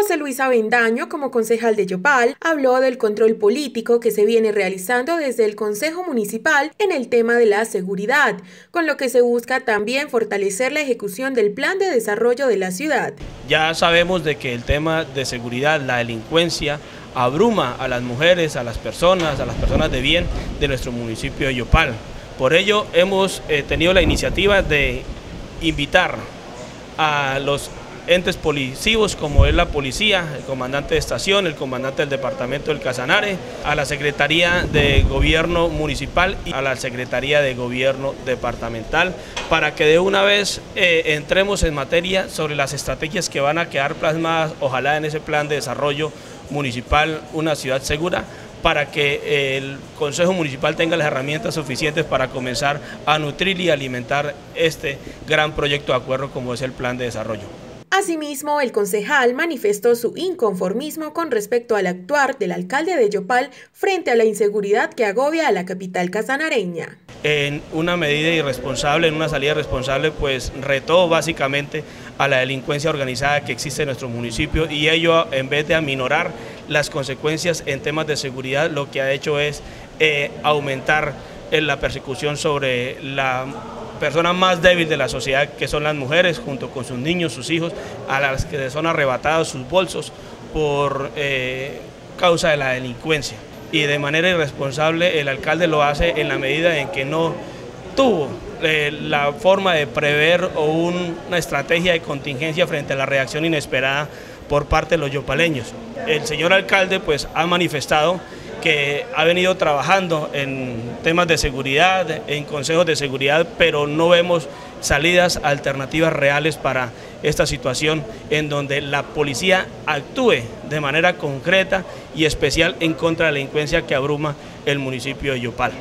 José Luis Avendaño, como concejal de Yopal, habló del control político que se viene realizando desde el Consejo Municipal en el tema de la seguridad, con lo que se busca también fortalecer la ejecución del plan de desarrollo de la ciudad. Ya sabemos de que el tema de seguridad, la delincuencia, abruma a las mujeres, a las personas, a las personas de bien de nuestro municipio de Yopal. Por ello hemos eh, tenido la iniciativa de invitar a los entes policivos como es la policía, el comandante de estación, el comandante del departamento del Casanare, a la Secretaría de Gobierno Municipal y a la Secretaría de Gobierno Departamental para que de una vez eh, entremos en materia sobre las estrategias que van a quedar plasmadas, ojalá en ese plan de desarrollo municipal, una ciudad segura, para que el Consejo Municipal tenga las herramientas suficientes para comenzar a nutrir y alimentar este gran proyecto de acuerdo como es el plan de desarrollo. Asimismo, el concejal manifestó su inconformismo con respecto al actuar del alcalde de Yopal frente a la inseguridad que agobia a la capital casanareña. En una medida irresponsable, en una salida responsable, pues retó básicamente a la delincuencia organizada que existe en nuestro municipio y ello en vez de aminorar las consecuencias en temas de seguridad, lo que ha hecho es eh, aumentar eh, la persecución sobre la persona más débil de la sociedad, que son las mujeres, junto con sus niños, sus hijos, a las que son arrebatados sus bolsos por eh, causa de la delincuencia. Y de manera irresponsable el alcalde lo hace en la medida en que no tuvo eh, la forma de prever o una estrategia de contingencia frente a la reacción inesperada por parte de los yopaleños. El señor alcalde pues ha manifestado que ha venido trabajando en temas de seguridad, en consejos de seguridad, pero no vemos salidas alternativas reales para esta situación en donde la policía actúe de manera concreta y especial en contra de la delincuencia que abruma el municipio de Yopal.